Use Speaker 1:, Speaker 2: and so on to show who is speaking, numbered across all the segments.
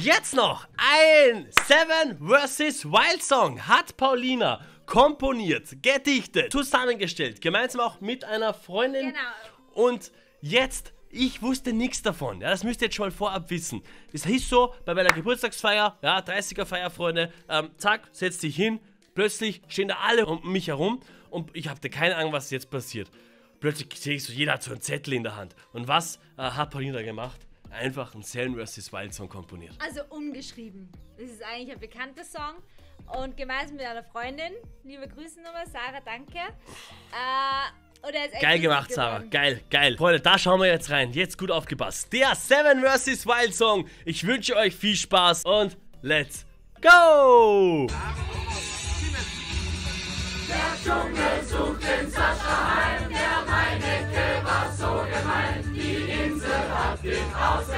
Speaker 1: Jetzt noch ein Seven vs. Wild Song hat Paulina komponiert, gedichtet, zusammengestellt, gemeinsam auch mit einer Freundin.
Speaker 2: Genau.
Speaker 1: Und jetzt, ich wusste nichts davon. Ja, das müsst ihr jetzt schon mal vorab wissen. Es hieß so, bei meiner Geburtstagsfeier, ja, 30er Feierfreunde, ähm, zack, setzt dich hin, plötzlich stehen da alle um mich herum und ich hatte keine Ahnung, was jetzt passiert. Plötzlich sehe ich so, jeder hat so einen Zettel in der Hand. Und was äh, hat Paulina gemacht? Einfach einen Seven vs. Wild Song komponiert.
Speaker 2: Also umgeschrieben. Das ist eigentlich ein bekannter Song. Und gemeinsam mit einer Freundin, liebe Grüße nochmal, Sarah, danke. Äh, und er ist echt
Speaker 1: Geil gemacht, Sarah. Geil, geil. Freunde, da schauen wir jetzt rein. Jetzt gut aufgepasst. Der Seven vs. Wild Song. Ich wünsche euch viel Spaß und let's go! 2000.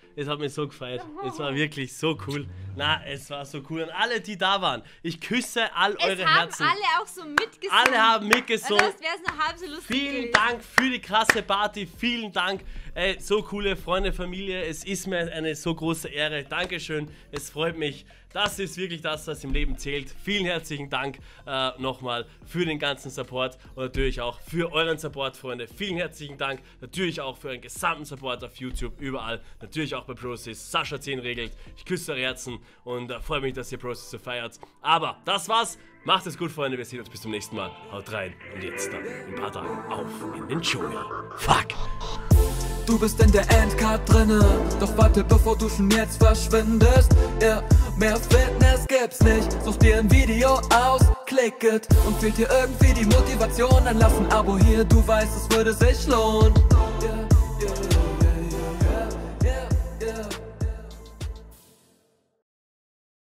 Speaker 1: Es hat mich so gefeiert. Es war wirklich so cool. Na, es war so cool. Und alle, die da waren, ich küsse all
Speaker 2: Es
Speaker 1: eure
Speaker 2: haben
Speaker 1: Herzen.
Speaker 2: alle auch so mitgesungen.
Speaker 1: Alle haben mitgesungen.
Speaker 2: Wäre es noch halb so lustig
Speaker 1: Vielen
Speaker 2: gewesen.
Speaker 1: Dank für die krasse Party. Vielen Dank. Ey, so coole Freunde, Familie. Es ist mir eine so große Ehre. Dankeschön. Es freut mich. Das ist wirklich das, was im Leben zählt. Vielen herzlichen Dank äh, nochmal für den ganzen Support und natürlich auch für euren Support, Freunde. Vielen herzlichen Dank. Natürlich auch für euren gesamten Support auf YouTube, überall. Natürlich auch bei Process. Sascha 10 regelt. Ich küsse eure Herzen und äh, freue mich, dass ihr Process so feiert. Aber das war's. Macht es gut, Freunde. Wir sehen uns bis zum nächsten Mal. Haut rein. Und jetzt dann in ein paar Tagen auf in den Dschungel. Fuck.
Speaker 3: Du bist in der Endcard drinne, doch warte bevor du schon jetzt verschwindest. Ja, mehr Fitness gibt's nicht. Such dir ein Video aus, klick it und fehlt dir irgendwie die Motivation, dann lass ein Abo hier, du weißt, es würde sich lohnen.